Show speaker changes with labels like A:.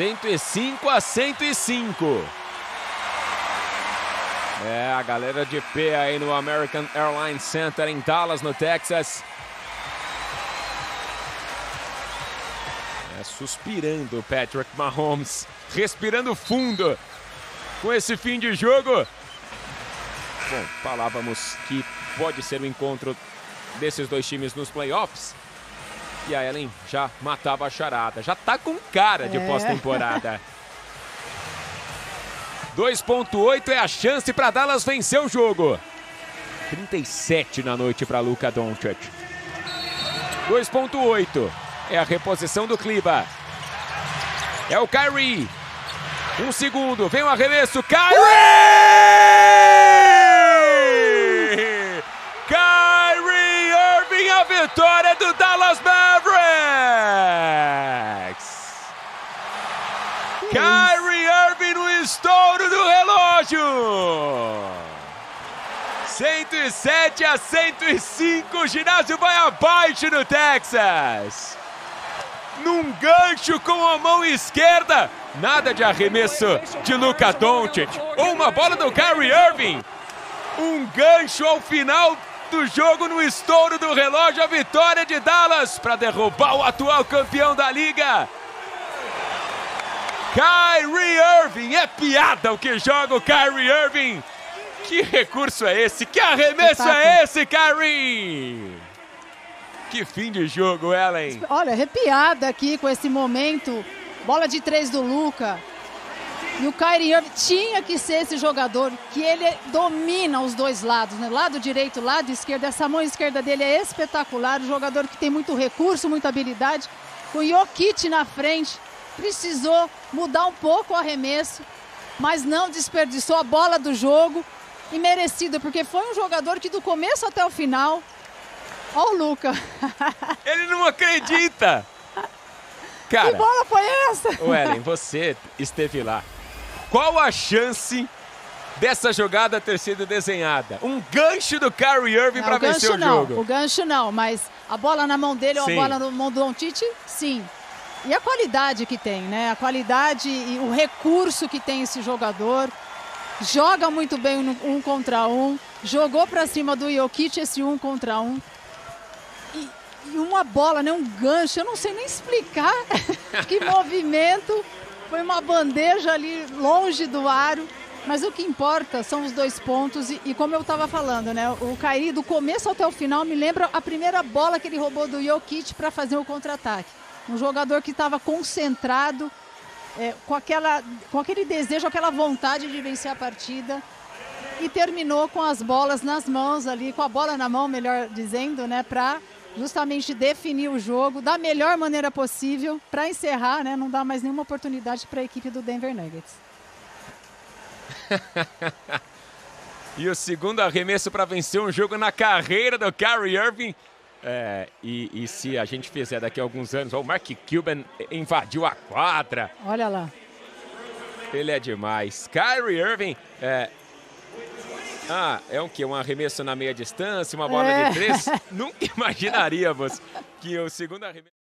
A: 105 a 105. É, a galera de pé aí no American Airlines Center em Dallas, no Texas. É, suspirando Patrick Mahomes, respirando fundo com esse fim de jogo. Bom, falávamos que pode ser o encontro desses dois times nos playoffs. E a Ellen já matava a charada, já tá com cara de é. pós-temporada. 2.8 é a chance para Dallas vencer o jogo. 37 na noite para Luka Doncic. 2.8 é a reposição do Cliba. É o Kyrie. Um segundo, vem o arremesso. Kyrie! Kyrie Kyrie Irving no estouro do relógio. 107 a 105, o ginásio vai abaixo no Texas. Num gancho com a mão esquerda, nada de arremesso de Luka Doncic. Ou uma bola do Kyrie Irving. Um gancho ao final do jogo no estouro do relógio, a vitória de Dallas para derrubar o atual campeão da liga. Kyrie Irving, é piada o que joga o Kyrie Irving. Que recurso é esse? Que arremesso é esse, Kyrie? Que fim de jogo, Ellen.
B: Olha, arrepiada aqui com esse momento. Bola de três do Luca. E o Kyrie Irving tinha que ser esse jogador que ele domina os dois lados, né? Lado direito, lado esquerdo. Essa mão esquerda dele é espetacular. Um jogador que tem muito recurso, muita habilidade. Com o Jokic na frente precisou mudar um pouco o arremesso, mas não desperdiçou a bola do jogo e merecido, porque foi um jogador que do começo até o final. Ó o Luca.
A: Ele não acredita! Cara,
B: que bola foi essa?
A: O Ellen, você esteve lá. Qual a chance dessa jogada ter sido desenhada? Um gancho do Kyrie Irving para vencer o
B: não,
A: jogo.
B: O gancho não, mas a bola na mão dele ou a bola na mão do Doncic, sim. E a qualidade que tem, né? A qualidade e o recurso que tem esse jogador. Joga muito bem um contra um. Jogou para cima do Jokic esse um contra um. E, e uma bola, né? Um gancho. Eu não sei nem explicar que movimento. Foi uma bandeja ali longe do aro. Mas o que importa são os dois pontos e, e como eu estava falando, né? O Caí do começo até o final me lembra a primeira bola que ele roubou do Jokic para fazer o contra-ataque. Um jogador que estava concentrado, é, com, aquela, com aquele desejo, aquela vontade de vencer a partida. E terminou com as bolas nas mãos ali, com a bola na mão, melhor dizendo, né? Para justamente definir o jogo da melhor maneira possível para encerrar, né? Não dar mais nenhuma oportunidade para a equipe do Denver Nuggets.
A: e o segundo arremesso para vencer um jogo na carreira do Kyrie Irving é, e, e, se a gente fizer daqui a alguns anos, o Mark Cuban invadiu a quadra.
B: Olha lá.
A: Ele é demais. Kyrie Irving, é... Ah, é um que? Um arremesso na meia distância, uma bola é. de três? Nunca imaginaríamos que o segundo arremesso...